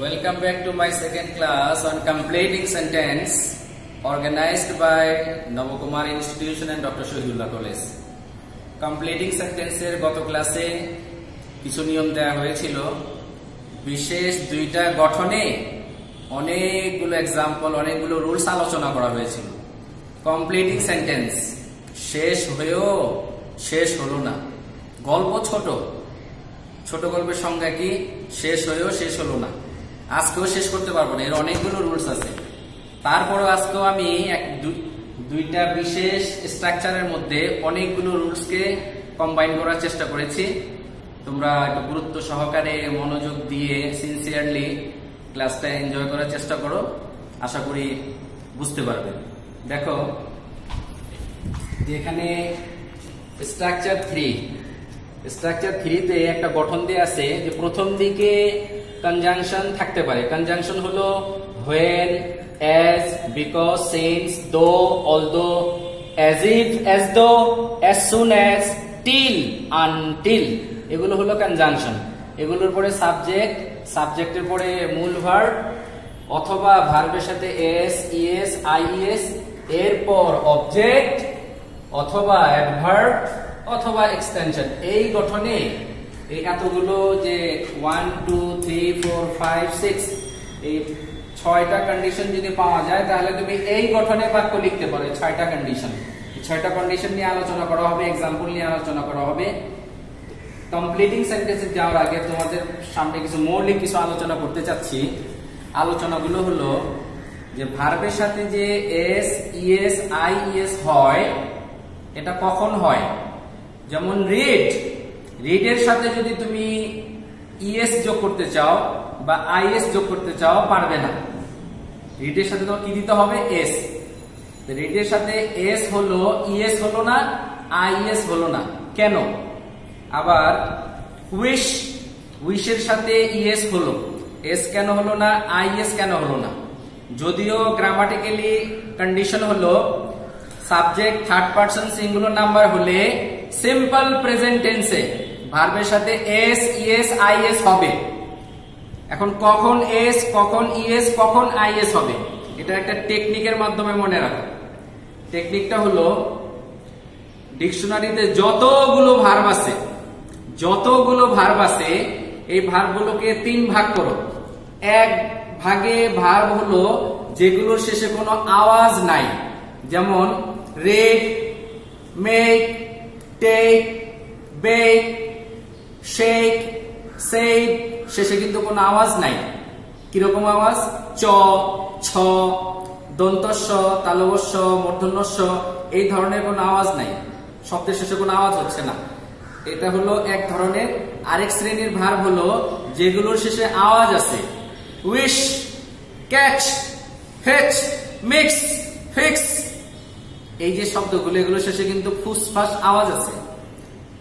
Welcome back to my second class on completing sentence organized by Navakumar Institution and Dr. Shahidullah College. Completing সেন্টেন্সের গত ক্লাসে কিছু নিয়ম দেওয়া হয়েছিল। বিশেষ দুইটা গঠনে অনেকগুলো এক্সাম্পল অনেকগুলো রুলস আলোচনা করা হয়েছিল। কমপ্লিটিং সেন্টেন্স শেষ হয়েও শেষ হলো না। গল্প ছোট। ছোট গল্পের সংজ্ঞা কি? শেষ হয়েও শেষ হলো না। আজকেও শেষ করতে পারব না, এর অনেকগুলো রুলস আছে। তারপরেও আজকেও আমি এক দুইটা বিশেষ স্ট্রাকচারের মধ্যে অনেকগুলো রুলসকে কম্বাইন করার চেষ্টা করেছি। তোমরা একটু গুরুত্ব সহকারে মনোযোগ দিয়ে সিনসিয়ারলি ক্লাসটা এনজয় করার চেষ্টা করো। আশা করি বুঝতে পারবে। দেখো যে এখানে স্ট্রাকচার থ্রি স্ট্রাকচার থ্রিতে একটা গঠন দিয়ে আছে যে প্রথম দিকে কনজাংশন থাকতে পারে। কনজাংশন হলো when as because since though although as if as though as soon as till until এগুলো হলো কনজাংশন এগুলোর পরে সাবজেক্ট সাবজেক্টের পরে মূল ভার্ব অথবা ভার্বের সাথে এস ইএস আইএস এরপর অবজেক্ট অথবা অ্যাডভার্ব অথবা এক্সটেনশন এই গঠনে এই এতগুলো যে one two three four five six এই ছয়টা কন্ডিশন যদি পাওয়া যায়, তাহলে তুমি এই গঠনে বাক্য লিখতে পারো ছয়টা কন্ডিশন ছয়টা কন্ডিশন নিয়ে আলোচনা করা হবে এক্সাম্পল নিয়ে আলোচনা করা হবে। কমপ্লিটিং সেন্টেন্সে যাওয়ার আগে তোমাদের সামনে কিছু মৌলিক কিছু আলোচনা করতে চাচ্ছি। আলোচনাগুলো হলো যে ভার্বের সাথে যে এস ইএস আই ইএস হয়, এটা কখন হয়? যেমন রিড রিডের সাথে যদি তুমি ইএস যোগ করতে চাও বা আইএস যোগ করতে চাও, পারবে না। রিডের সাথে তোমার কি দিতে হবে? এস রিডের সাথে এস হলো ইএস হলো না আইএস হলো না। কেন? আবার উইশ উইশের সাথে ইএস হলো। এস কেন হলো না আইএস কেন হলো না? যদিও গ্রামাটিক্যালি কন্ডিশন হলো subject third person singular number হলে সিম্পল প্রেজেন্ট টেন্সে ভার্বের সাথে এস, ইএস, আইএস হবে। এখন কখন এস, কখন ইএস, কখন আইএস হবে? এটা একটা টেকনিকের মাধ্যমে মনে রাখো। টেকনিকটা হলো, ডিকশনারিতে যতগুলো ভার্ব আছে, যতগুলো ভার্ব আছে, এই ভার্বগুলোকে তিন ভাগ করো। এক ভাগে ভার্ব হলো যেগুলোর শেষে কোনো আওয়াজ নাই। যেমন, red, make, take, bake shake সেই শেষে কিন্তু কোনো আওয়াজ নাই। কীরকম আওয়াজ? চ, ছ, দন্তস্ব তালবস্য মূর্ধন্যস্ব, এই ধরনের কোনো আওয়াজ নাই। শব্দের শেষে কোনো আওয়াজ হচ্ছে না। এটা হলো এক ধরনের আরেক শ্রেণির ভার হলো যেগুলোর শেষে আওয়াজ আছে। Wish, catch fetch mix, fix. এই যে শব্দগুলো এগুলো শেষে কিন্তু ফুসফাস আওয়াজ আছে।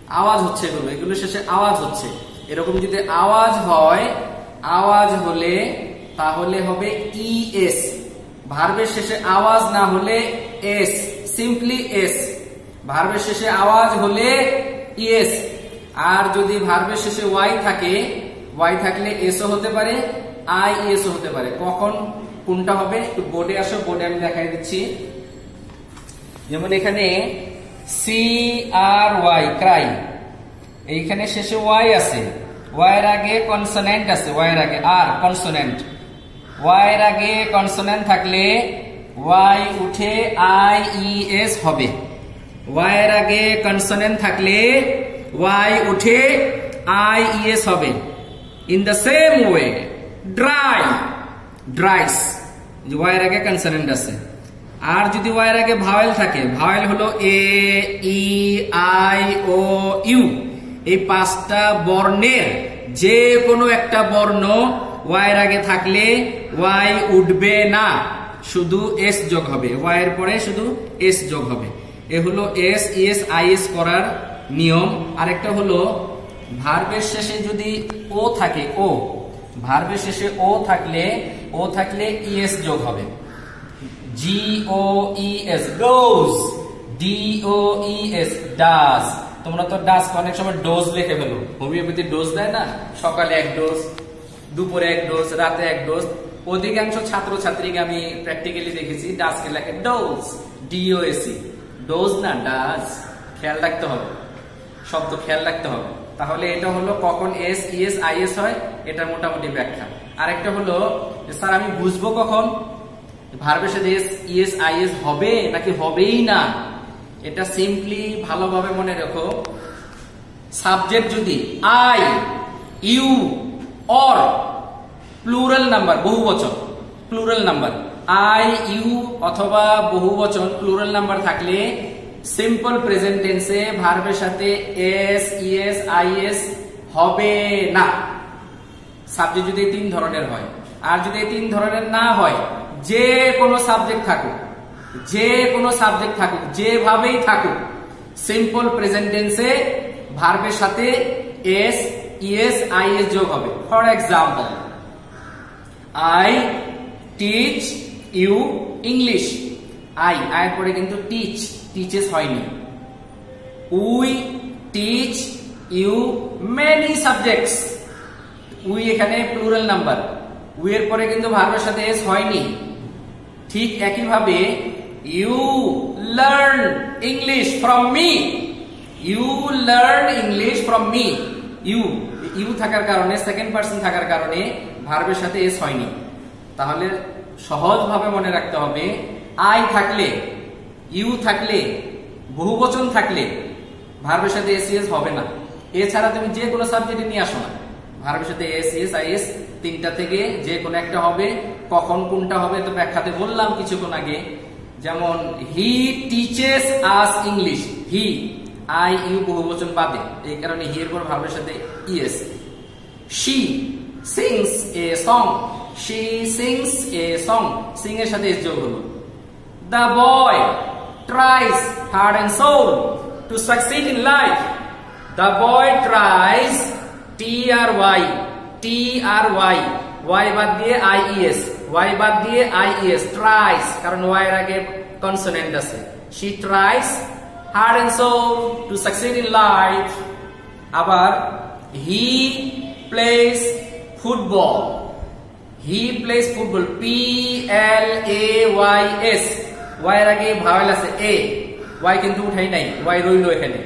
আওয়াজ হচ্ছে এগুলো এগুলো শেষে আওয়াজ হচ্ছে। এরকম যদি আওয়াজ হয়, আওয়াজ হলে, তাহলে হবে ইএস ভার্বের শেষে আওয়াজ না হলে এস সিম্পলি এস ভার্বের শেষে আওয়াজ হলে ইএস আর যদি ভার্বের শেষে ওয়াই থাকে ওয়াই থাকলে এসও হতে পারে আই এসও হতে পারে। কখন কোনটা হবে? একটু বোর্ডে আসো বোর্ডে আমি দেখাই দিচ্ছি। যেমন এখানে সি আর ওয়াই ক্রাই এইখানে শেষে ওয়াই আছে। ওয়াই এর আগে কনসোনেন্ট আছে। ওয়াই এর আগে আর কনসোনেন্ট ওয়াই এর আগে কনসোনেন্ট থাকলে ওয়াই উঠে আই ই এস হবে। ওয়াই এর আগে কনসোনেন্ট থাকলে ওয়াই উঠে আই ই এস হবে। In the same way dry dries Y এর আগে কনসোনেন্ট আছে। আর যদি ওয়াই এর আগে ভাওয়েল থাকে ভাওয়েল হলো এ ই আই ও ইউ এই পাঁচটা বর্ণের যে কোনো একটা বর্ণ ওয়াই এর আগে থাকলে ওয়াই উঠবে না। শুধু এস যোগ হবে। ওয়াই এর পরে শুধু এস যোগ হবে। এ হলো এস এস আই এস করার নিয়ম। আরেকটা হলো ভার্বের শেষে যদি ও থাকে ও ভার্বের শেষে ও থাকলে ও থাকলে ইএস যোগ হবে। G O E S goes D O E S does তোমরা তো ডাস অনেক সময় ডোজ লিখে ফেলো। হোমিওপ্যাথি ডোজ দেয় না? সকালে এক ডোজ দুপুরে এক ডোজ রাতে এক ডোজ অধিকাংশ ছাত্র ছাত্রীকে আমি প্র্যাকটিক্যালি দেখেছি ডাসকে লেখে ডোজ ডিওএসি ডোজ না ডাস খেয়াল রাখতে হবে। শব্দ খেয়াল রাখতে হবে। তাহলে এটা হলো কখন এস ইএস আইএস হয় এটা মোটামুটি ব্যাখ্যা। আরেকটা হলো, স্যার আমি বুঝব কখন? ভার্বের সাথে এস ইএস আইএস হবে নাকি হবেই না? এটা সিম্পলি ভালোভাবে মনে রাখো। সাবজেক্ট যদি I you or plural number বহু বচন প্লুরাল নাম্বার আই ইউ অথবা বহু বচন প্লুরাল নাম্বার থাকলে সিম্পল প্রেজেন্ট টেন্সে ভার্বের সাথে এস ইএস আইএস হবে না। সাবজেক্ট যদি তিন ধরনের হয়, আর যদি তিন ধরনের না হয় যে কোনো সাবজেক্ট থাকুক, যে কোনো সাবজেক্ট থাকুক, যেভাবেই থাকুক সিম্পল প্রেজেন্টেন্সে ভার্বের সাথে এস ইএস আইএস যোগ হবে। For example I teach you English I আয়ের পরে কিন্তু টিচ টিচেস হয়নি। We teach you many subjects we এখানে প্লুরাল নাম্বার উই এর পরে কিন্তু ভার্বের সাথে এস হয়নি। ঠিক একইভাবে you learn English from me you learn English from me you you থাকার কারণে সেকেন্ড পার্সন থাকার কারণে ভার্বের সাথে এস হয়নি। তাহলে সহজভাবে মনে রাখতে হবে আই থাকলে ইউ থাকলে বহু বচন থাকলে ভার্বের সাথে এস এস হবে না। এছাড়া তুমি যে কোনো সাবজেক্টে নিয়ে আসো না। ভার্বের সাথে এস এস আই এস তিনটা থেকে যে কোনো একটা হবে, কখন কোনটা হবে তো ব্যাখ্যাতে বললাম কিছুক্ষণ আগে। যেমন he teaches us English he I you বহু বচন বাদে। এই কারণে হি এর পর ভার্বের সাথে E S she sings a song she sings a song sing এর সাথে যোগ হলো। The boy tries hard and sole to succeed in life the boy tries T R Y T R Y Y বাদ দিয়ে I S Y বাদ দিয়ে I S tries কারণ Y এর আগে কনসোনেন্ট আছে। She tries hard and soul to succeed in life আবার he plays football he plays football P L A Y S Y এর আগে ভাওয়েল আছে এ ওয়াই কিন্তু উঠাই নাই ওয়াই রইল এখানে।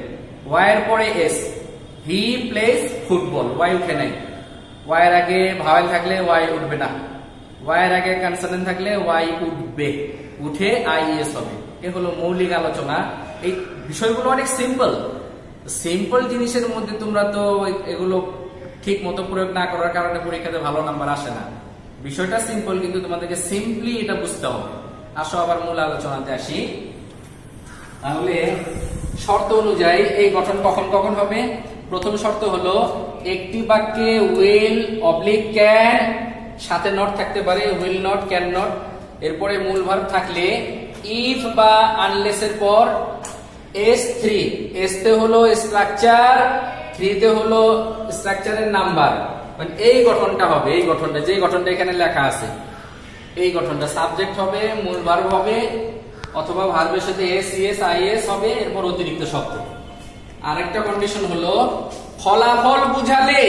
ওয়াই এর পরে S he plays football Y উঠে নাই। ওয়াই এর আগে ভাওয়েল থাকলে ওয়াই উঠবে না। ওয়াই এর আগে কনসোনেন্ট থাকলে ওয়াই উঠবে। উঠে আই এস হবে। এ হলো মৌলিক আলোচনা। এই বিষয়গুলো অনেক সিম্পল সিম্পল জিনিসের মধ্যে তোমরা তো এগুলো ঠিক মতো প্রয়োগ না করার কারণে পরীক্ষাতে ভালো নাম্বার আসে না। বিষয়টা সিম্পল কিন্তু তোমাদেরকে সিম্পলি এটা বুঝতে হবে। আসো আবার মূল আলোচনাতে আসি। তাহলে শর্ত অনুযায়ী এই গঠন কখন কখন হবে? প্রথম শর্ত হলো, একটি বাক্যে উইল অবলিক ক্যান সাথে নট থাকতে পারে উইল নট ক্যান নট এরপরে মূল ভার্ব থাকলে ইফ বা আনলেস এর পর এস থ্রি এস তে হলো স্ট্রাকচার থ্রি তে হলো স্ট্রাকচারের নাম্বার মানে এই গঠনটা হবে, এই গঠনটা যে গঠনটা এখানে লেখা আছে। এই গঠনটা সাবজেক্ট হবে, মূল ভার্ব হবে, অথবা ভার্বের সাথে এস এস আই এস হবে, এরপর অতিরিক্ত শব্দ। আরেকটা কন্ডিশন হলো, ফলাফল বুঝালে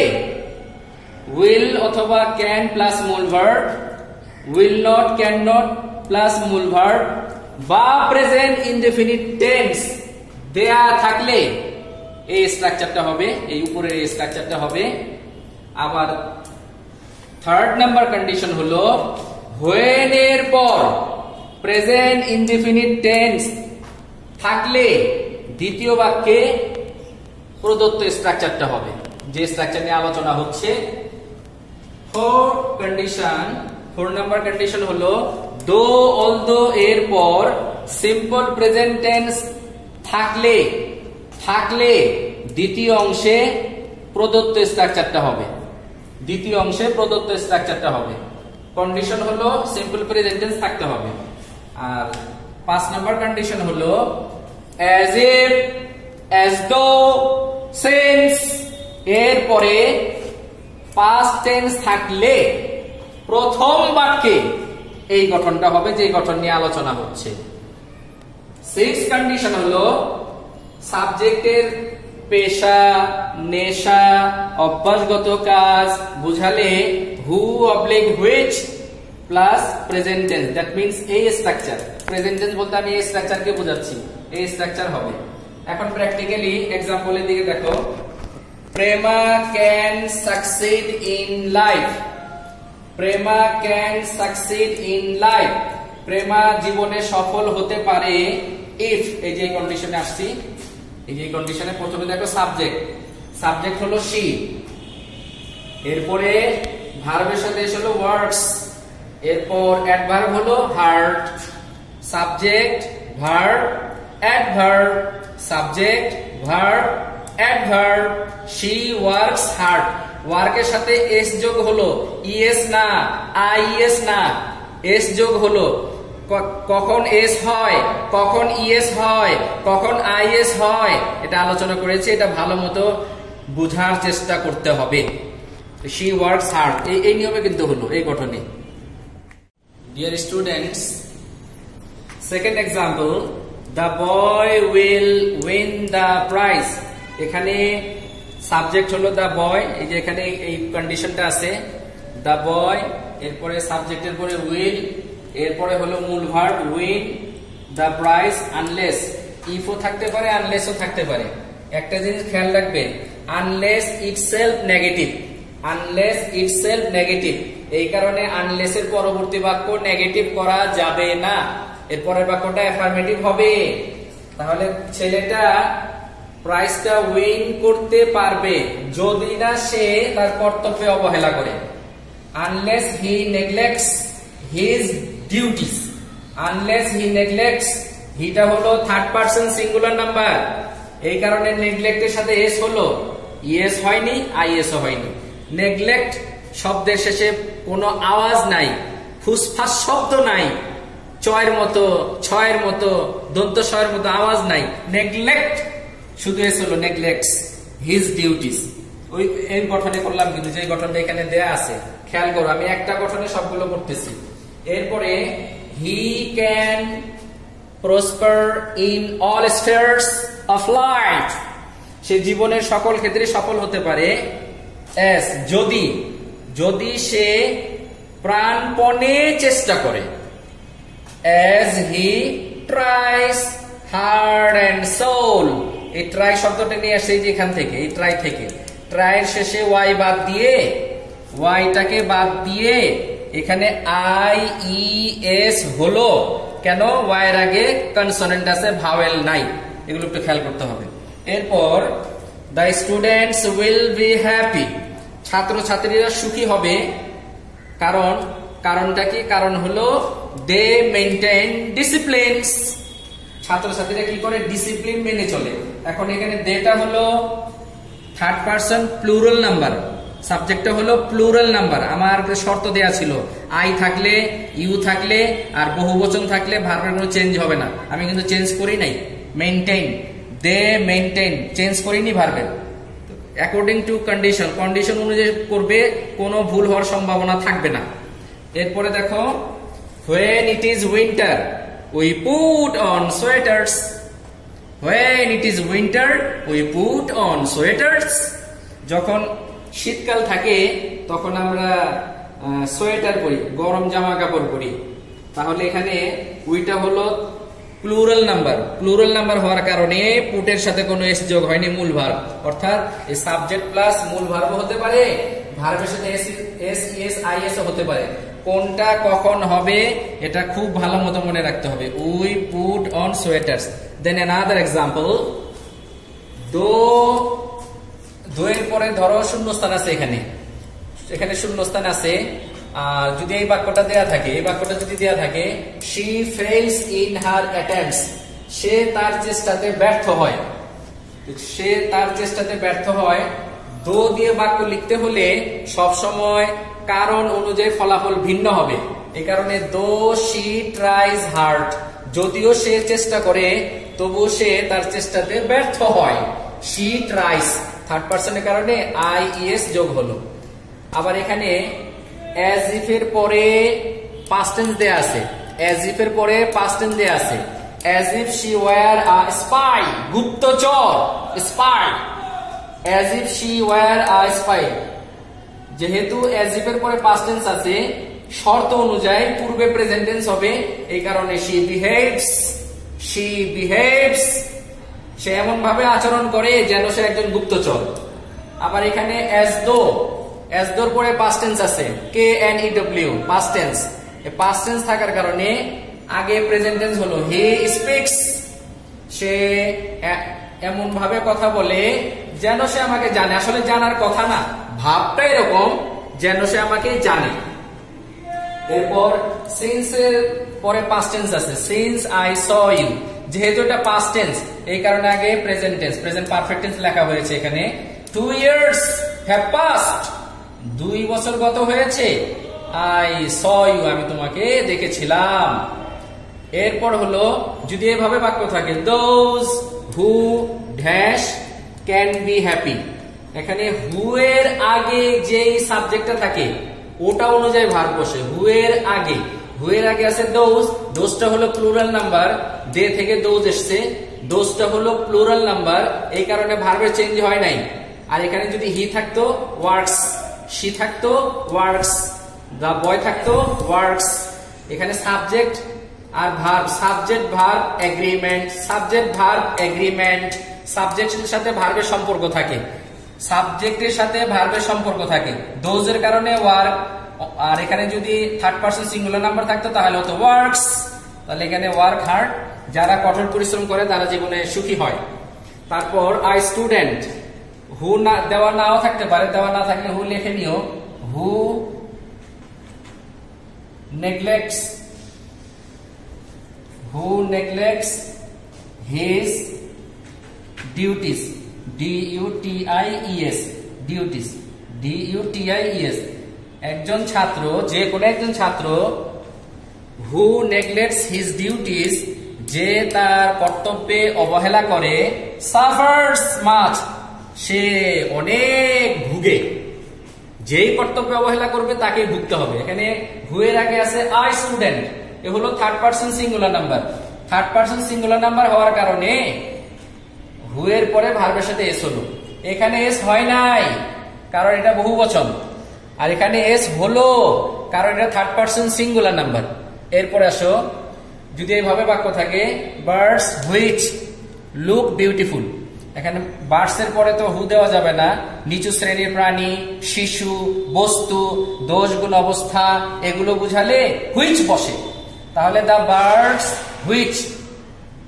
উইল অথবা ক্যান প্লাস মূল verb will not can not plus মূল ভার্ব বা প্রেজেন্ট ইনডেফিনিট টেন্স দেয়া থাকলে এই স্ট্রাকচারটা হবে, এই উপরে এই স্ট্রাকচারটা হবে। আবার থার্ড নাম্বার কন্ডিশন হলো হোয়েন এর পর প্রেজেন্ট ইনডিফিনিট টেন্স থাকলে দ্বিতীয় বাক্যে প্রদত্ত স্ট্রাকচারটা হবে। যে স্ট্রাকচার নিয়ে আলোচনা হচ্ছে four condition four number condition হলো দো অল দো এর পর সিম্পল প্রেজেন্ট টেন্স থাকলে থাকলে দ্বিতীয় অংশে প্রদত্ত স্ট্রাকচারটা হবে। দ্বিতীয় অংশে প্রদত্ত স্ট্রাকচারটা হবে। কন্ডিশন হলো সিম্পল প্রেজেন্ট টেন্স থাকতে হবে। আর পাঁচ নাম্বার কন্ডিশন হলো as if as though since এর পরে পাস্ট টেন্স থাকলে প্রথম বাক্যে এই গঠনটা হবে যে গঠন নিয়ে আলোচনা হচ্ছে। সিক্স কন্ডিশন হলো সাবজেক্টের পেশা, নেশা, অভ্যাসগত কাজ, বুঝালে who oblique which plus present tense that means এই স্ট্রাকচার প্রেজেন্ট টেন্স বলতে আমি এই স্ট্রাকচারকে বোঝাচ্ছি, এই স্ট্রাকচার হবে। এখন প্র্যাকটিক্যালি এক্সাম্পলের দিকে দেখো। Prema can succeed in life Prema can succeed in life Prema জীবনে সফল হতে পারে ইফ এই যে কন্ডিশনে আসছি। এই যে কন্ডিশনে প্রথমে দেখো সাবজেক্ট সাবজেক্ট হলো শি এরপরে ভার্বের সাথে হলো ওয়ার্ডস এরপর অ্যাডভার্ব হলো hard subject verb adverb subject verb adverb she works hard ওয়ার্কের সাথে এস যোগ হলো ইএস না আইএস না। এস যোগ হলো কখন এস হয়, কখন ইএস হয়, কখন আইএস হয়। এটা আলোচনা করেছি, এটা ভালো মতো বুঝার চেষ্টা করতে হবে। শি ওয়ার্কস হার্ড এই এই নিয়মে কিন্তু হলো, এই গঠনে। Dear students second example the boy will win the prize এখানে সাবজেক্ট হলো দ্য বয় এই যে এখানে এই কন্ডিশনটা আছে। দ্য বয় এরপরে সাবজেক্টের পরে উইল এরপরে হলো মূল verb win the prize unless ইফও থাকতে পারে আনলেসও থাকতে পারে। একটা জিনিস খেয়াল রাখবে unless itself negative unless itself negative এই কারণে আনলেস এর পরবর্তী বাক্য নেগেটিভ করা যাবে না। এর পরের বাক্যটা অ্যাফার্মেটিভ হবে। তাহলে ছেলেটা প্রাইসটা উইন করতে পারবে যদি না সে তার কর্তব্যে অবহেলা করে। Unless he neglects his duties unless he neglects হিটা হলো থার্ড পার্সন সিঙ্গুলার নাম্বার এই কারণে নেগলেক্টের সাথে এস হলো। ইএস হয়নি আইএস হয়নি। নেগলেক্ট শব্দের শেষে কোনো আওয়াজ নাই, ফুসফাস শব্দ নাই। চয়ের মতো, ছয়ের মতো, দন্ত ছয়ের মতো আওয়াজ নাই। নেগলেক্ট শুধু এস হলো নেগলেক্টস হিজ ডিউটিস ওই এই গঠনে করলাম কিন্তু যে গঠনটা এখানে দেয়া আছে, খেয়াল করো, আমি একটা গঠনে সবগুলো করতেছি। এরপরে he can prosper in all spheres of life সে জীবনের সকল ক্ষেত্রে সফল হতে পারে। যদি যদি সে প্রাণপণে চেষ্টা করে। As he tries hard and soul. এই ট্রাই শব্দটা নিয়ে আসছে যে এখান থেকে, এই ট্রাই থেকে। ট্রাইয়ের শেষে ওয়াই বাদ দিয়ে ওয়াইটাকে বাদ দিয়ে এখানে আই ই এস হলো। কেন? ওয়াইয়ের আগে কনসোনেন্ট আছে ভাওয়েল নাই। এগুলো একটু খেয়াল করতে হবে। এরপর the students will be happy ছাত্র ছাত্রীরা সুখী হবে। কারণ, কারণটা কি? কারণ হলো দে মেনটেন ডিসিপ্লিনস ছাত্রছাত্রীরা কি করে? ডিসিপ্লিন মেনে চলে। এখন এখানে দেটা হলো থার্ড পার্সন প্লুরাল নাম্বার সাবজেক্টটা হলো প্লুরাল নাম্বার আমার শর্ত দেয়া ছিল। আই থাকলে ইউ থাকলে আর বহু বচন থাকলে ভার্বের কোনো চেঞ্জ হবে না। আমি কিন্তু চেঞ্জ করি নাই। মেনটেন দে মেনটেন চেঞ্জ করিনি ভার্বের অ্যাকর্ডিং টু কন্ডিশন কন্ডিশন অনুযায়ী করবে, কোনো ভুল হওয়ার সম্ভাবনা থাকবে না। এরপরে দেখো when it is winter, we put on sweaters. When it is winter, we put on sweaters. যখন শীতকাল থাকে, তখন আমরা সোয়েটার পরি, গরম জামা কাপড় পরি। তাহলে এখানে উইটা হলো প্লুরাল নাম্বার প্লুরাল নাম্বার হওয়ার কারণে পুটের সাথে কোনো এস যোগ হয়নি, মূল ভার্ব অর্থাৎ এই সাবজেক্ট প্লাস মূল ভার্ব হতে পারে ভার্বের সাথে এস এস আই এস হতে পারে। কোনটা কখন হবে, এটা খুব ভালো মতো মনে রাখতে হবে। We put on sweaters. Then another example though, দোয়ের পরে ধরো শূন্যস্থান আছে এখানে। এখানে শূন্যস্থান আছে। আর যদি এই বাক্যটা দেয়া থাকে, এই বাক্যটা যদি দেয়া থাকে she fails in her attempts সে তার চেষ্টাতে ব্যর্থ হয়। সে তার চেষ্টাতে ব্যর্থ হয়, দো দিয়ে বাক্য লিখতে হলে সব সময় কারণ অনুযায়ী ফলাফল ভিন্ন হবে। এ কারণে দো শি ট্রাইজ হার্ট যদিও সে চেষ্টা করে তবু সে তার চেষ্টাতে ব্যর্থ হয়। শি ট্রাইস থার্ড পার্সনের কারণে আই ইএস যোগ হলো। আবার এখানে অ্যাজ ইফ এর পরে পাস্ট টেন্স দেয়া আছে। অ্যাজ ইফ এর পরে পাস্ট টেন্স দেয়া আছে। As if she were a spy গুপ্তচর spy as if she were a spy যেহেতু অ্যাজ ইফ পরে পাস্ট টেন্স আছে, শর্ত অনুযায়ী পূর্বে প্রেজেন্ট টেন্স হবে, এই কারণে শি বিহেভস শি বিহেভস সে এমন ভাবে আচরণ করে যেন সে একজন গুপ্তচর। আবার এখানে অ্যাজ দো অ্যাজ দোর পরে পাস্ট টেন্স আছে K N E W past tense past tense থাকার কারণে আগে প্রেজেন্ট টেন্স হলো হি স্পিক্স সে এমন ভাবে কথা বলে যেন সে আমাকে জানে। আসলে জানার কথা না। ভাবটা এরকম যেন সে আমাকে জানে। এরপর সিন্স এর পরে পাস্ট টেন্স আছে। সিন্স আই স ইউ যেহেতু এটা পাস্ট টেন্স এই কারণে আগে present tense present perfect tense লেখা হয়েছে এখানে। টু ইয়ার্স হ্যাভ পাস্ট দুই বছর গত হয়েছে? আই স ইউ আমি তোমাকে দেখেছিলাম। এরপর হলো, যদি এভাবে বাক্য থাকে those who dash can be happy এখানে হু এর আগে যেই সাবজেক্টটা থাকে, ওটা অনুযায়ী ভার বসে। হু এর আগে। হু এর আগে আছে দোজ দোজটা হলো প্লুরাল নাম্বার দে থেকে দোজ এসছে। দোজটা হলো প্লুরাল নাম্বার এই কারণে ভার্বের চেঞ্জ হয় নাই। আর এখানে যদি হি থাকতো ওয়ার্কস সি থাকতো ওয়ার্কস দা বয় থাকতো ওয়ার্কস এখানে সাবজেক্ট আর verb subject verb agreement subject verb agreement সাবজেক্টের সাথে ভার্বের সম্পর্ক থাকে। সাবজেক্টের সাথে ভার্বের সম্পর্ক থাকে। দোজের কারণে ওয়ার্ক আর এখানে যদি থার্ড পার্সন সিঙ্গুলার নাম্বার থাকতো, তাহলে হতো ওয়ার্কস তাহলে এখানে ওয়ার্ক হার্ড যারা কঠোর পরিশ্রম করে, তারা জীবনে সুখী হয়। তারপর আই স্টুডেন্ট হু না, দেওয়া নাও থাকতে পারে, দেওয়া না থাকলে হু লিখে নিও। Who neglects who neglects his duties i e s একজন ছাত্র, যে কোনো একজন ছাত্র হু নেগলেক্টস হিজ ডিউটিস যে তার কর্তব্যে অবহেলা করে সাফার্স মাছ সে অনেক ভুগে। যেই কর্তব্যে অবহেলা করবে, তাকেই ভুগতে হবে। এখানে হুয়ের আগে আছে আই স্টুডেন্ট এ হলো third person singular number third person singular number হওয়ার কারণে হুয়ের পরে ভার্বের সাথে এস হলো। এখানে এস হয় নাই, কারণ এটা বহু বচন। আর এখানে এস হলো, কারণ এটা থার্ড পার্সন সিঙ্গুলার নাম্বার এরপরে আসো, যদি এইভাবে বাক্য থাকে, বার্ডস হুইচ লুক বিউটিফুল। এখানে বার্ডস এর পরে তো হু দেওয়া যাবে না, নিচু শ্রেণির প্রাণী, শিশু, বস্তু, দোষগুণ অবস্থা, এগুলো বুঝালে হুইচ বসে। তাহলে the birds which,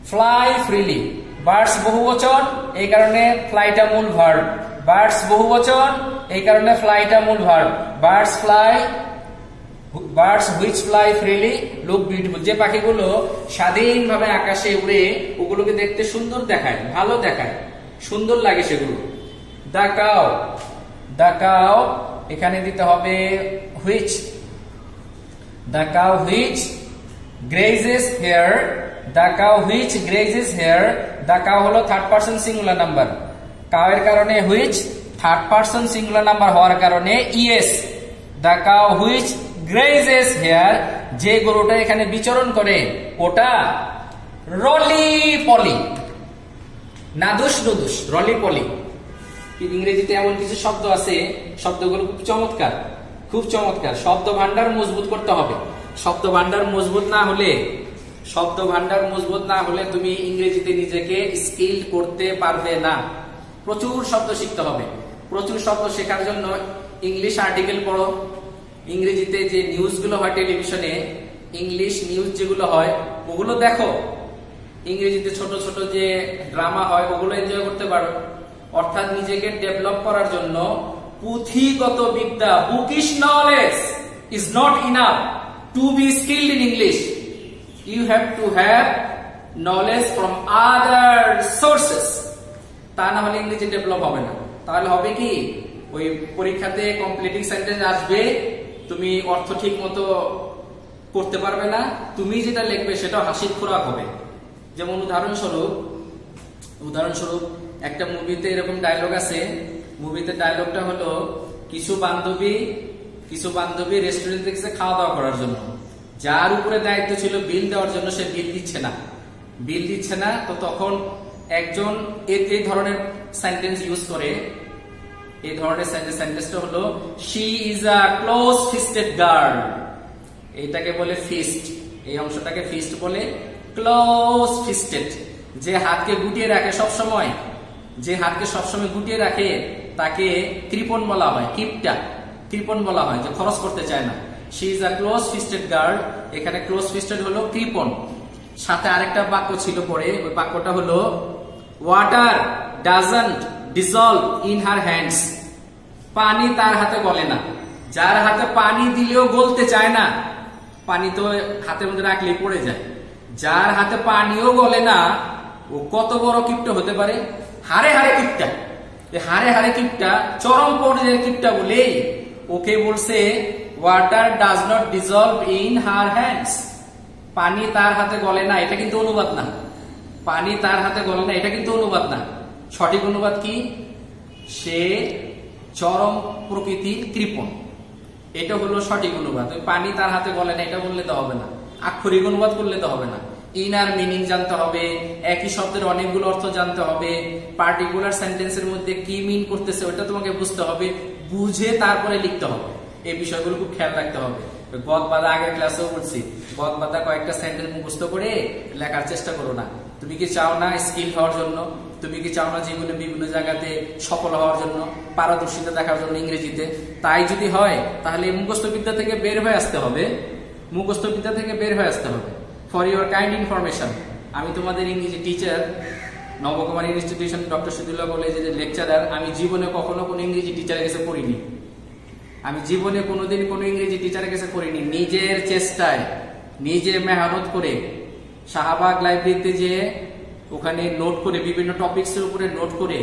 fly freely. Birds বহু বচন এই কারণে ফ্লাইটা মূল ভার্ব। বার্ডস বহু বচন এই কারণে ফ্লাইটা মূল verb. Birds fly, birds which fly freely, look beautiful. যে পাখিগুলো স্বাধীনভাবে আকাশে উড়ে, ওগুলোকে দেখতে সুন্দর দেখায়, ভালো দেখায়, সুন্দর লাগে সেগুলো। দা কাও দা কাউ এখানে দিতে হবে which. The cow which grazes here the cow which grazes here the cow হলো third person singular number cow এর কারণে which third person singular number হওয়ার কারণে E S the cow which grazes here যে গরুটা এখানে বিচরণ করে, ওটা রলি পলি। নাদুস নুদুস, রলি পলি। ইংরেজিতে এমন কিছু শব্দ আছে, শব্দগুলো খুব চমৎকার খুব চমৎকার। শব্দ ভান্ডার মজবুত করতে হবে। শব্দ ভান্ডার মজবুত না হলে শব্দ ভান্ডার মজবুত না হলে তুমি ইংরেজিতে নিজেকে স্কিল করতে পারবে না। প্রচুর শব্দ শিখতে হবে। প্রচুর শব্দ শেখার জন্য ইংলিশ আর্টিকেল পড়ো। ইংরেজিতে যে নিউজগুলো হয় টেলিভিশনে, ইংলিশ নিউজ যেগুলো হয়, ওগুলো দেখো। ইংরেজিতে ছোট ছোট যে ড্রামা হয়, ওগুলো এনজয় করতে পারো। অর্থাৎ নিজেকে ডেভেলপ করার জন্য পুঁথিগত বিদ্যা bookish knowledge is not enough to be skilled in English you have to have knowledge from other sources তা না হলে ইংরেজি ডেভেলপ হবে না। তাহলে হবে কি? ওই পরীক্ষাতে কমপ্লিটিং সেন্টেন্স আসবে, তুমি অর্থ ঠিক মতো করতে পারবে না, তুমি যেটা লিখবে সেটা হাসির খোরাক হবে। যেমন উদাহরণস্বরূপ উদাহরণস্বরূপ, একটা মুভিতে এরকম ডায়লগ আছে। মুভিতে ডায়লগটা হলো, কিছু বান্ধবী কিছু বান্ধবী রেস্টুরেন্ট থেকে খাওয়া দাওয়া করার জন্য। যার উপরে দায়িত্ব ছিল বিল দেওয়ার জন্য সে বিল দিচ্ছে না। বিল দিচ্ছে না, তো তখন একজন এই ধরনের সেন্টেন্স ইউজ করে। এই ধরনের সেন্টেন্স সেন্টেন্সটা হলো she is a close fisted girl এইটাকে বলে ফিস্ট এই অংশটাকে ফিস্ট বলে ক্লোজ ফিস্টেড যে হাতকে গুটিয়ে রাখে সব সময় যে হাতকে সবসময় গুটিয়ে রাখে, তাকে কৃপন বলা হয়, কিপটা। কৃপন বলা হয়, যে খরচ করতে চায় না। She a close fisted girl এখানে ক্লোজ ফিস্টেড হলো কৃপন সাথে আরেকটা বাক্য ছিল পরে ওই বাক্যটা হলো water doesn't dissolve in her hands পানি তার হাতে গলে না। যার হাতে পানি দিলেও গলতে চায় না, পানি তো হাতের মধ্যে রাখলেই পড়ে যায়। যার হাতে পানিও গলে না, ও কত বড় কিপটা হতে পারে? হারে হারে কিপটা হারে হারে কিপটা চরম পর্যায়ের কিপটা বলেই ওকে বলছে water does not dissolve in her hands পানি তার হাতে গলে না, এটা কিন্তু অনুবাদ না। পানি তার হাতে গলে না, এটা কিন্তু অনুবাদ না। সঠিক অনুবাদ কি? সে চরম প্রকৃতির কৃপণ। এটা হলো সঠিক অনুবাদ। ওই পানি তার হাতে গলে না, এটা বললে তো হবে না। আক্ষরিক অনুবাদ করলে তো হবে না। ইনার মিনিং জানতে হবে, একই শব্দের অনেকগুলো অর্থ জানতে হবে। পার্টিকুলার সেন্টেন্সের মধ্যে কি মিন করতেছে ওটা তোমাকে বুঝতে হবে। বুঝে তারপরে লিখতে হবে। এই বিষয়গুলো খুব খেয়াল রাখতে হবে। গদ বাদা আগের ক্লাসেও বলছি গদ বাদা কয়েকটা সেন্টেন্স মুখস্থ করে লেখার চেষ্টা করো না। তুমি কি চাও না স্কিল হওয়ার জন্য? তুমি কি চাও না জীবনে বিভিন্ন জায়গাতে সফল হওয়ার জন্য, পারদর্শিতা দেখার জন্য ইংরেজিতে? তাই যদি হয়, তাহলে মুখস্থ বিদ্যা থেকে বের হয়ে আসতে হবে। মুখস্থ বিদ্যা থেকে বের হয়ে আসতে হবে। ফর ইউর কাইন্ড ইনফরমেশন আমি তোমাদের ইংরেজি teacher Nabakumar institution doctor Sidullah কলেজের লেকচারার আমি জীবনে কখনো কোনো ইংরেজি টিচারের কাছে পড়িনি। আমি জীবনে কোনোদিন কোনো ইংরেজি টিচারের কাছে করিনি। নিজের চেষ্টায়, নিজে মেহনত করে শাহবাগ লাইব্রেরিতে যে ওখানে নোট করে, বিভিন্ন টপিক্সের উপরে নোট করে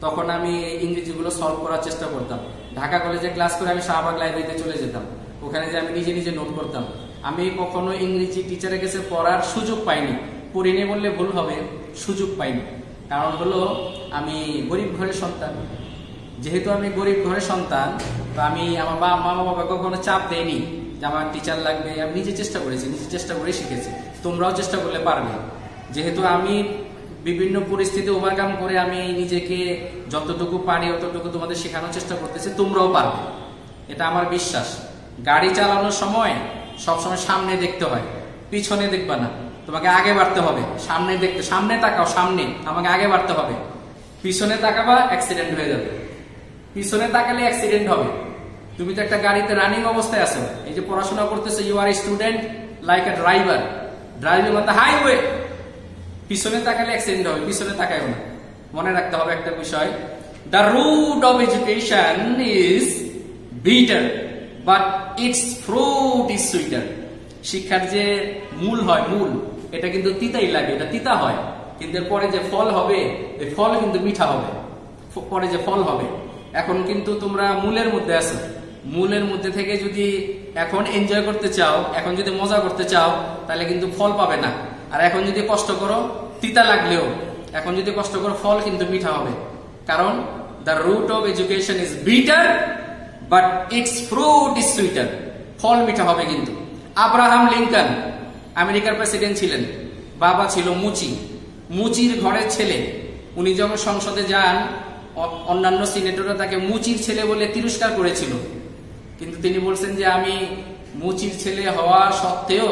তখন আমি ইংরেজিগুলো সলভ করার চেষ্টা করতাম। ঢাকা কলেজে ক্লাস করে আমি শাহবাগ লাইব্রেরিতে চলে যেতাম। ওখানে যে আমি নিজে নিজে নোট করতাম। আমি কখনো ইংরেজি টিচারের কাছে পড়ার সুযোগ পাইনি। পড়িনি বললে ভুল হবে, সুযোগ পাইনি। কারণ হলো, আমি গরিব ঘরের সন্তান। যেহেতু আমি গরিব ঘরের সন্তান, তো আমি আমার বাবা মা বাবা কখনো চাপ দেয়নি যে আমার টিচার লাগবে। আমি নিজে চেষ্টা করেছি, নিজে চেষ্টা করে শিখেছি। তোমরাও চেষ্টা করলে পারবে। যেহেতু আমি বিভিন্ন পরিস্থিতি ওভারকাম করে আমি নিজেকে যতটুকু পারি, অতটুকু তোমাদের শেখানোর চেষ্টা করতেছি, তোমরাও পারবে। এটা আমার বিশ্বাস। গাড়ি চালানোর সময় সবসময় সামনে দেখতে হয়, পিছনে দেখবা না। তোমাকে আগে বাড়তে হবে, সামনে দেখতে, সামনে তাকাও, সামনে, আমাকে আগে বাড়তে হবে। পিছনে তাকাবা অ্যাক্সিডেন্ট হয়ে যাবে। পিছনে তাকালে অ্যাক্সিডেন্ট হবে। তুমি তো একটা গাড়িতে রানিং অবস্থায় আছো। এই যে পড়াশোনা করতেছে you are student like a driver driving on the highway পিছনে তাকালে অ্যাক্সিডেন্ট হবে, পিছনে তাকায়ও না। মনে রাখতে হবে একটা বিষয়। The root of education is bitter but its fruit is sweeter শিক্ষার যে মূল হয়, মূল, এটা কিন্তু তিতাই লাগে, এটা তিতা হয়। কিন্তু পরে যে ফল হবে ফল কিন্তু মিঠা হবে। পরে যে ফল হবে এখন কিন্তু তোমরা মূলের মধ্যে আছো। মূলের মধ্যে থেকে যদি এখন এনজয় করতে চাও, এখন যদি মজা করতে চাও, তাহলে কিন্তু ফল পাবে না। আর এখন যদি কষ্ট করো, তিতা লাগলেও, এখন যদি কষ্ট করো, ফল কিন্তু মিঠা হবে। কারণ the root of education is bitter but its fruit is sweeter ফল মিঠা হবে কিন্তু। আব্রাহাম লিঙ্কন, আমেরিকার প্রেসিডেন্ট ছিলেন। বাবা ছিল মুচি। মুচির ঘরের ছেলে। উনি যখন সংসদে যান অন্যান্য সিনেটররা তাকে মুচির ছেলে বলে তিরস্কার করেছিল। কিন্তু তিনি বলছেন যে আমি মুচির ছেলে হওয়া সত্ত্বেও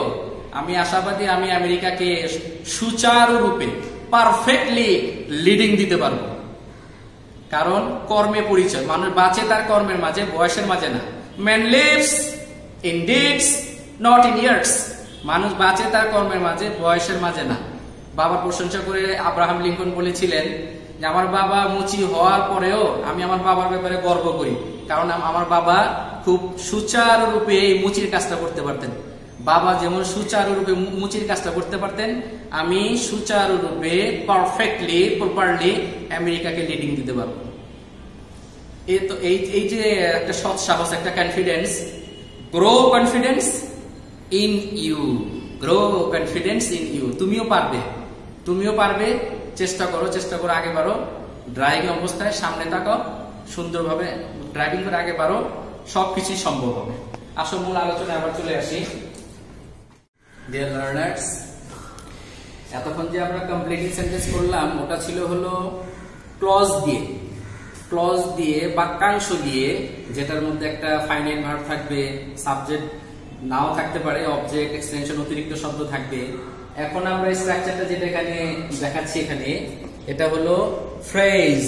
আমি আশাবাদী আমি আমেরিকাকে সুচারুরূপে পারফেক্টলি লিডিং দিতে পারব। কারণ কর্মে পরিচয়। মানুষ বাঁচে তার কর্মের মাঝে, বয়সের মাঝে না। Man lives in deeds not in years মানুষ বাঁচে তার কর্মের মাঝে, বয়সের মাঝে না। বাবার প্রশংসা করে আব্রাহাম লিঙ্কন বলেছিলেন যে আমার বাবা মুচি হওয়ার পরেও আমি আমার বাবার ব্যাপারে গর্ব করি। কারণ আমার বাবা খুব সুচারুরূপে এই মুচির কাজটা করতে পারতেন। বাবা যেমন সুচারুরূপে মুচির কাজটা করতে পারতেন, আমি সুচারুরূপে পারফেক্টলি প্রপারলি আমেরিকাকে লিডিং দিতে পারব। এই তো এই এই যে একটা সৎ সাহস, একটা confidence grow confidence in you grow confidence in you তুমিও পারবে তুমিও পারবে চেষ্টা করো চেষ্টা করো, আগে বাড়ো। ড্রাইভিং অবস্থায় সামনে তাকাও, সুন্দরভাবে ড্রাইভিং করে আগে বাড়ো, সবকিছুই সম্ভব হবে। আসল মূল আলোচনা আবার চলে আসি। এতক্ষণ যে আমরা কমপ্লিটিং সেন্টেন্স করলাম ওটা ছিল হলো ক্লজ দিয়ে। ক্লজ দিয়ে, বাক্যাংশ দিয়ে, যেটার মধ্যে একটা ফাইনাইট ভার্ব থাকবে সাবজেক্ট নাও থাকতে পারে অবজেক্ট এক্সটেনশন অতিরিক্ত শব্দ থাকবে। এখন আমরা স্ট্রাকচারটা যেটা এখানে দেখাচ্ছি এখানে, এটা হলো ফ্রেজ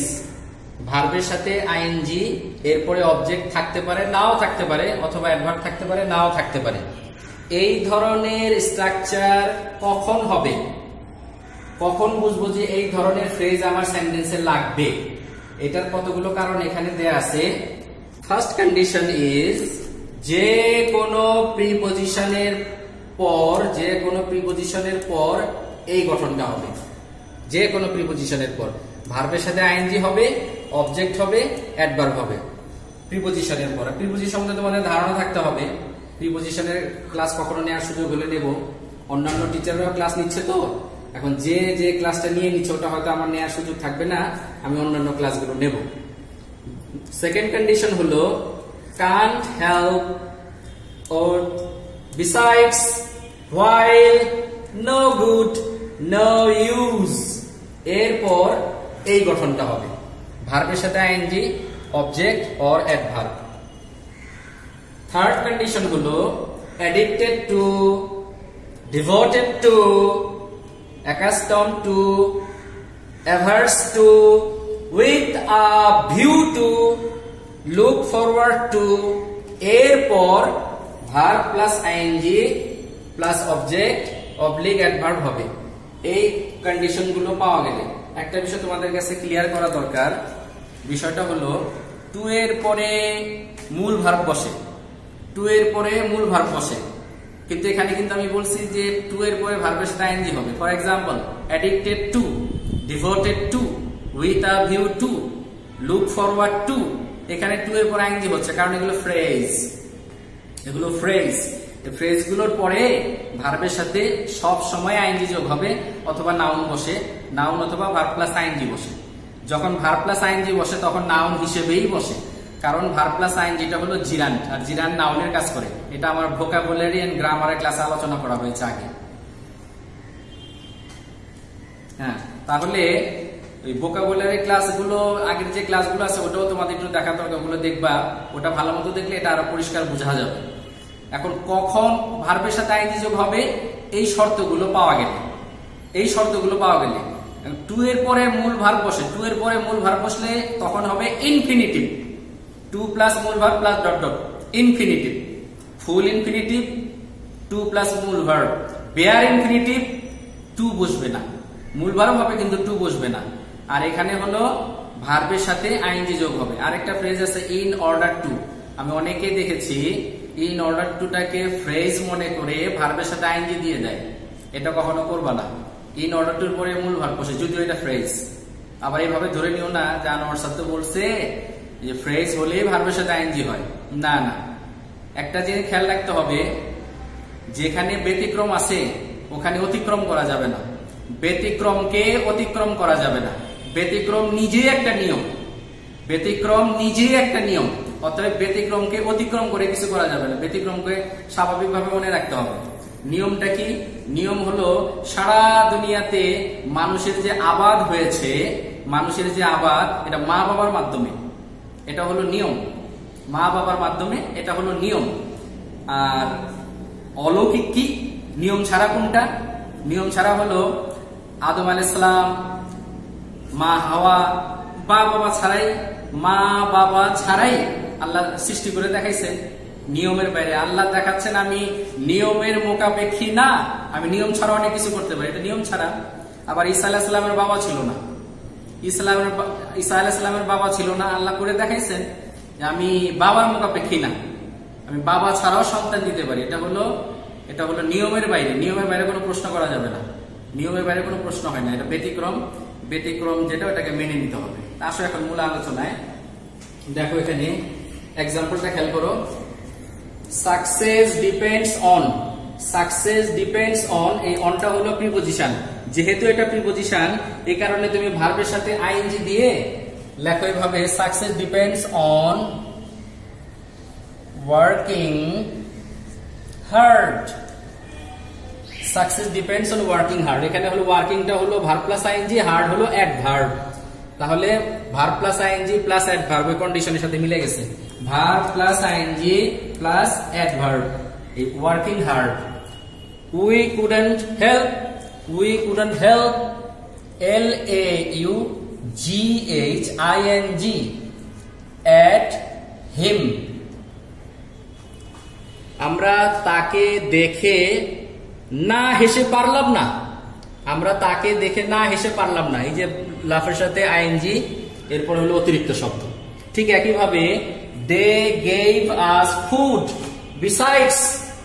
ভার্বের সাথে আইএনজি এরপরে অবজেক্ট থাকতে পারে, নাও থাকতে পারে, অথবা অ্যাডভার্ব থাকতে পারে, নাও থাকতে পারে। এই ধরনের স্ট্রাকচার কখন হবে? কখন বুঝব যে এই ধরনের ফ্রেজ আমার সেন্টেন্সে লাগবে? এটার কতগুলো কারণ এখানে দেয়া আছে। ফার্স্ট কন্ডিশন ইজ যে কোনো প্রিপোজিশনের পর যে কোনো প্রিপোজিশনের পর এই গঠনটা হবে। যে কোনো প্রিপোজিশনের পর। ভার্বের সাথে আইএনজি হবে অবজেক্ট হবে অ্যাডভার্ব হবে। প্রিপোজিশনের পর। প্রিপোজিশন সম্বন্ধে তোমাদের ধারণা থাকতে হবে। প্রিপোজিশনের ক্লাস কখনো নেওয়ার সুযোগ হলে নেব। অন্যান্য টিচাররাও ক্লাস নিচ্ছে তো। এখন যে যে ক্লাসটা নিয়ে নিচ্ছে, ওটা হয়তো আমার নেওয়ার সুযোগ থাকবে না। আমি অন্যান্য ক্লাসগুলো নেব। সেকেন্ড কন্ডিশন হলো can't help or besides while no good no use এরপর এই গঠনটা হবে ভার্বের সাথে I N G object or adverb third condition হলো addicted to devoted to accustomed to averse to with a view to look forward to এরপর verb plus I N G plus object oblique adverb হবে। এই কন্ডিশনগুলো পাওয়া গেলে। একটা বিষয় তোমাদের কাছে ক্লিয়ার করা দরকার। বিষয়টা হলো টু এর পরে মূল ভার্ব বসে। টু এর পরে মূল ভার্ব বসে। কিন্তু এখানে কিন্তু আমি বলছি যে টু এর পরে ভার্বের সাথে আইএনজি হবে। For example addicted to devoted to with a view to look forward to এখানে টু এর পরে আইএনজি হচ্ছে, কারণ এগুলো ফ্রেজ এগুলো ফ্রেজ ফ্রেজগুলোর পরে ভার্বের সাথে সব সময় আইএনজি যোগ হবে অথবা নাউন বসে। নাউন অথবা ভার্ব প্লাস আইনজি বসে। যখন ভার্ব প্লাস আইএনজি বসে, তখন নাউন হিসেবেই বসে। কারণ ভার প্লাস আইন যেটা হলো জিরান, আর জিরান নাউনের কাজ করে। এটা আমার ভোকাবুলারি এন্ড গ্রামারের ক্লাসে আলোচনা করা হয়েছে আগে। হ্যাঁ তাহলে ওই ভোকাবুলারি ক্লাসগুলো আগের যে ক্লাসগুলো আছে, ওটাও তোমাদের একটু দেখা দরকার, ওগুলো দেখবা। ওটা ভালো মতো দেখলে এটা আরও পরিষ্কার বোঝা যাবে। এখন কখন ভার্বের সাথে আইনজি যোগ হবে, এই শর্তগুলো পাওয়া গেলে। এই শর্তগুলো পাওয়া গেলে। টু এর পরে মূল ভার্ব বসে। টু এর পরে মূল ভার্ব বসলে তখন হবে ইনফিনিটিভ টু প্লাস মূল verb plus dot dot infinitive full infinitive to plus মূল ভার্ব বেয়ার ইনফিনিটিভ টু বসবে না। মূল ভার্ব হবে কিন্তু টু বসবে না। আর এখানে হলো ভার্বের সাথে আইনজি যোগ হবে। আরেকটা ফ্রেজ আছে ইন অর্ডার টু আমি অনেকেই দেখেছি ইন অর্ডার টুটাকে ফ্রেজ মনে করে ভার্বের সাথে আইনজি দিয়ে দেয়। এটা কখনো করবা না। ইন অর্ডার টুর পরে মূল ভার্ব বসে, যদিও এটা ফ্রেজ আবার এইভাবে ধরে নিও না যে আনোয়ার সাথে বলছে যে ফ্রেজ হলেই ভার্বের সাথে আইনজি হয়। না না। একটা জিনিস খেয়াল রাখতে হবে, যেখানে ব্যতিক্রম আছে, ওখানে অতিক্রম করা যাবে না। ব্যতিক্রমকে অতিক্রম করা যাবে না। ব্যতিক্রম নিজেই একটা নিয়ম। ব্যতিক্রম নিজেই একটা নিয়ম। অতএব ব্যতিক্রমকে অতিক্রম করে কিছু করা যাবে না। ব্যতিক্রমকে স্বাভাবিকভাবে মনে রাখতে হবে। নিয়মটা কি? নিয়ম হলো সারা দুনিয়াতে মানুষের যে আবাদ হয়েছে, মানুষের যে আবাদ, এটা মা বাবার মাধ্যমে। এটা হলো নিয়ম। মা বাবার মাধ্যমে এটা হলো নিয়ম। আর অলৌকিক কি? নিয়ম ছাড়া কোনটা? নিয়ম ছাড়া হলো আদম আলাইসালাম মা হাওয়া বা বাবা ছাড়াই, মা বাবা ছাড়াই আল্লাহ সৃষ্টি করে দেখাইছে। নিয়মের বাইরে আল্লাহ দেখাচ্ছেন আমি নিয়মের মোকাপেক্ষী না, আমি নিয়ম ছাড়া অনেক কিছু করতে পারি। এটা নিয়ম ছাড়া। আবার ঈসা আলাহিসাল্লামের বাবা ছিল না। ইসলামের ঈসা আলাহিসাল্লামের বাবা ছিল না, আল্লাহ করে দেখাইছেন যে আমি বাবার মোকাপেক্ষী না। আমি বাবা ছাড়াও সন্তান দিতে পারি। এটা হলো এটা হলো নিয়মের বাইরে। নিয়মের বাইরে কোনো প্রশ্ন করা যাবে না। নিয়মের বাইরে কোনো প্রশ্ন হয় না। এটা ব্যতিক্রম। ব্যতিক্রম যেটা, ওটাকে মেনে নিতে হবে। আসো এখন মূল আলোচনায়। দেখো এখানে এক্সাম্পলটা খেয়াল করো। Success depends on success depends on এই অনটা হলো প্রিপোজিশন যেহেতু এটা প্রিপোজিশন এই কারণে তুমি ভার্বের সাথে আইএনজি দিয়ে লেখো এইভাবে success depends on working hard success depends on working hard এখানে হলো ওয়ার্কিংটা হলো verb plus I N G hard হলো অ্যাডভার্ব তাহলে verb plus ING plus adverb ওই কন্ডিশনের সাথে মিলে গেছে। Verb plus I N G plus adverb এই working hard we couldn't help we couldn't help L A U G H I N G at him আমরা তাকে দেখে না হেসে পারলাম না। আমরা তাকে দেখে না হেসে পারলাম না। এই যে লাফের সাথে আইএনজি, এরপর হলো অতিরিক্ত শব্দ। ঠিক একইভাবে they gave us food besides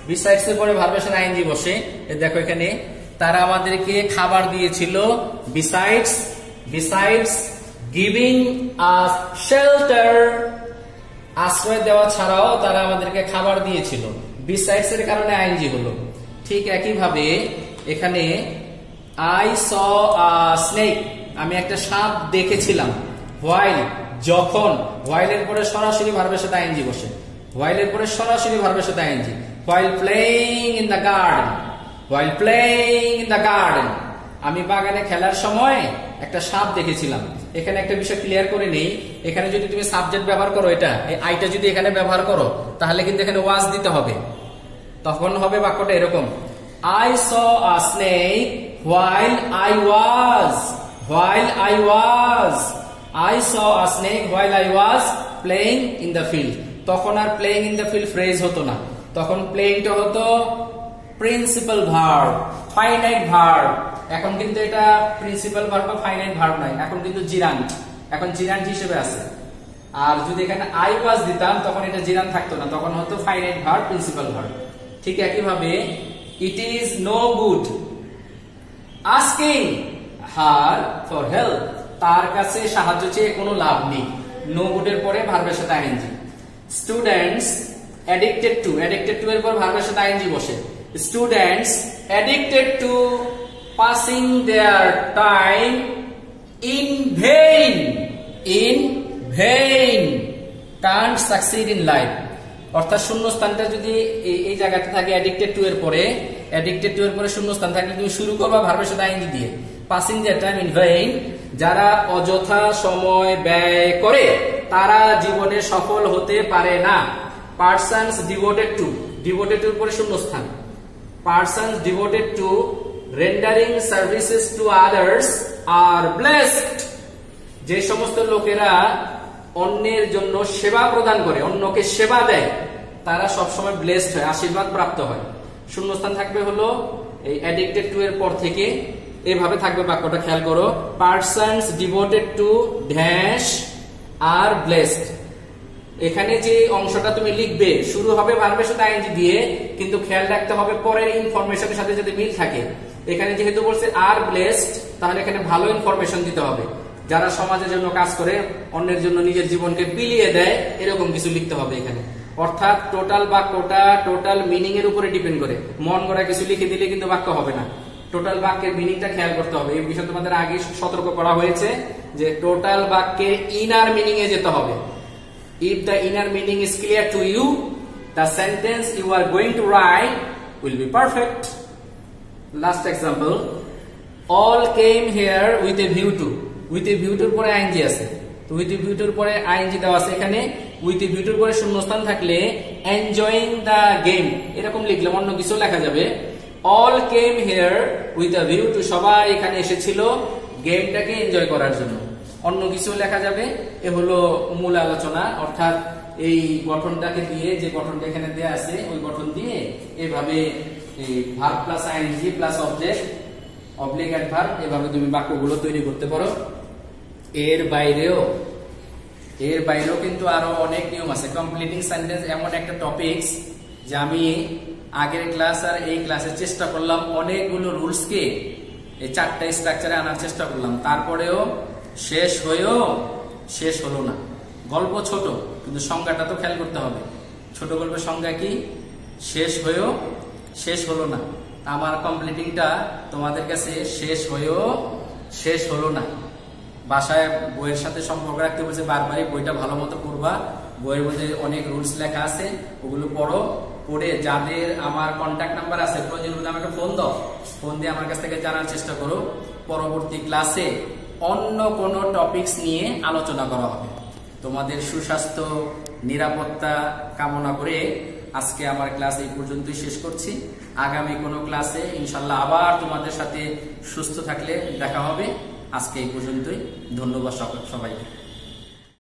besides এর পরে ভার্বের সাথে আইএনজি বসে। দেখো এখানে, তারা আমাদেরকে খাবার দিয়েছিল besides besides giving us shelter আশ্রয় দেওয়া ছাড়াও তারা আমাদেরকে খাবার দিয়েছিল। বিসাইডস এর কারণে আইনজি হলো। ঠিক একইভাবে এখানে আই স স্নেক আমি একটা সাপ দেখেছিলাম। হোয়াইল যখন। হোয়াইলের পরে সরাসরি ভার্বের সাথে আইনজি বসে। হোয়াইলের পরে সরাসরি ভার্বের সাথে I N G while playing in the garden while playing in the garden আমি বাগানে খেলার সময় একটা সাপ দেখেছিলাম। এখানে একটা বিষয় ক্লিয়ার করে নেই। এখানে যদি তুমি সাবজেক্ট ব্যবহার করো এটা, এই আইটা যদি এখানে ব্যবহার করো, তাহলে কিন্তু এখানে ওয়াজ দিতে হবে। তখন হবে বাক্যটা এরকম। I saw a I was while I was I saw a snake while I was playing in the field তখন আর playing in the field phrase হতো না। তখন প্লেইংটা হতো প্রিন্সিপাল ভার্ব ফাইনাইট ভার্ব এখন কিন্তু এটা প্রিন্সিপাল ভার্ব বা ফাইনাইট ভার্ব নাই। এখন কিন্তু জিরান্ট এখন জিরান্ট হিসেবে আছে। আর যদি এখানে আই ওয়াজ দিতাম, তখন এটা জিরান থাকতো না। তখন হতো ফাইনাইট ভার্ব প্রিন্সিপাল ভার্ব ঠিক একইভাবে it is no good asking her for help তার কাছে সাহায্য চেয়ে কোনো লাভ নেই। নো গুডের পরে ভার্বের সাথে I N G students addicted to addicted to এর পর ভার্বের সাথে আইএনজি বসে। Students addicted to passing their time in vain in vain can't succeed in life অর্থাৎ শূন্যস্থানটা যদি এই জায়গাটা থাকে অ্যাডিক্টেড টু এর পরে অ্যাডিক্টেড টু এর পরে শূন্যস্থান থাকলে তুমি শুরু করবা ভার্বের সাথে আইনজি দিয়ে। Passing their time in vain যারা অযথা সময় ব্যয় করে, তারা জীবনে সফল হতে পারে না। Persons devoted to devoted to এর পরে শূন্যস্থান। Persons devoted to rendering services to others are blessed যে সমস্ত লোকেরা অন্যের জন্য সেবা প্রদান করে, অন্যকে সেবা দেয়, তারা সবসময় ব্লেসড হয়, আশীর্বাদ প্রাপ্ত হয়। শূন্যস্থান থাকবে হলো এই অ্যাডিক্টেড টু এর পর থেকে। এভাবে থাকবে বাক্যটা, খেয়াল করো। Persons devoted to dash are blessed এখানে যে অংশটা তুমি লিখবে, শুরু হবে ভার্বের সাথে আইএনজি দিয়ে, কিন্তু খেয়াল রাখতে হবে পরের ইনফরমেশনের সাথে যাতে মিল থাকে। এখানে যেহেতু বলছে আর ব্লেসড তাহলে এখানে ভালো ইনফরমেশন দিতে হবে। যারা সমাজের জন্য কাজ করে, অন্যের জন্য নিজের জীবনকে বিলিয়ে দেয়, এরকম কিছু লিখতে হবে এখানে। অর্থাৎ টোটাল বাক্যটা টোটাল মিনিং এর উপরে ডিপেন্ড করে। মন করা কিছু লিখে দিলে কিন্তু বাক্য হবে না। টোটাল বাক্যের মিনিংটা খেয়াল করতে হবে। এই বিষয়ে তোমাদের আগে সতর্ক করা হয়েছে যে টোটাল বাক্যের ইনার মিনিং এ যেতে হবে। If the inner meaning is clear to you the sentence you are going to write will be perfect last example all came here with a view to with a ভিউটোর পরে ING আছে। তো with a ভিউটোর পরে ING দেওয়া আছে। এখানে with a ভিউটোর পরে শূন্যস্থান থাকলে এনজয়িং দ্য গেম এরকম লিখলে অন্য কিছু লেখা যাবে। All came here with a view to সবাই এখানে এসেছিল গেমটাকে এনজয় করার জন্য। অন্য কিছু লেখা যাবে। এ হলো মূল আলোচনা। অর্থাৎ এই গঠনটাকে দিয়ে, যে গঠনটা এখানে দেওয়া আছে, ওই গঠন দিয়ে এভাবে verb plus I N G plus object oblique adverb এভাবে তুমি বাক্যগুলো তৈরি করতে পারো। এর বাইরেও এর বাইরেও কিন্তু আরও অনেক নিয়ম আছে। কমপ্লিটিং সেন্টেন্স এমন একটা টপিকস যে আমি আগের ক্লাস আর এই ক্লাসে চেষ্টা করলাম। অনেকগুলো রুলসকে এই চারটা স্ট্রাকচারে আনার চেষ্টা করলাম। তারপরেও শেষ হয়েও শেষ হলো না। গল্প ছোট, কিন্তু সংজ্ঞাটা তো খেয়াল করতে হবে। ছোট গল্পের সংজ্ঞা কি? শেষ হয়েও শেষ হলো না। আমার কমপ্লিটিংটা তোমাদের কাছে শেষ হয়েও শেষ হলো না। বাসায় বইয়ের সাথে সম্পর্ক রাখতে বলছে, বারবারই বইটা ভালো মতো পড়বা। বইয়ের মধ্যে অনেক রুলস লেখা আছে, ওগুলো পড়ো। পড়ে যাদের আমার কন্ট্যাক্ট নাম্বার আছে প্রয়োজন হলে আমাকে ফোন দাও। ফোন দিয়ে আমার কাছ থেকে জানার চেষ্টা করো। পরবর্তী ক্লাসে অন্য কোনো টপিকস নিয়ে আলোচনা করা হবে। তোমাদের সুস্বাস্থ্য, নিরাপত্তা কামনা করে আজকে আমার ক্লাস এই পর্যন্তই শেষ করছি। আগামী কোনো ক্লাসে ইনশাল্লাহ আবার তোমাদের সাথে সুস্থ থাকলে দেখা হবে। আজকে এই পর্যন্তই। ধন্যবাদ সকল সবাইকে।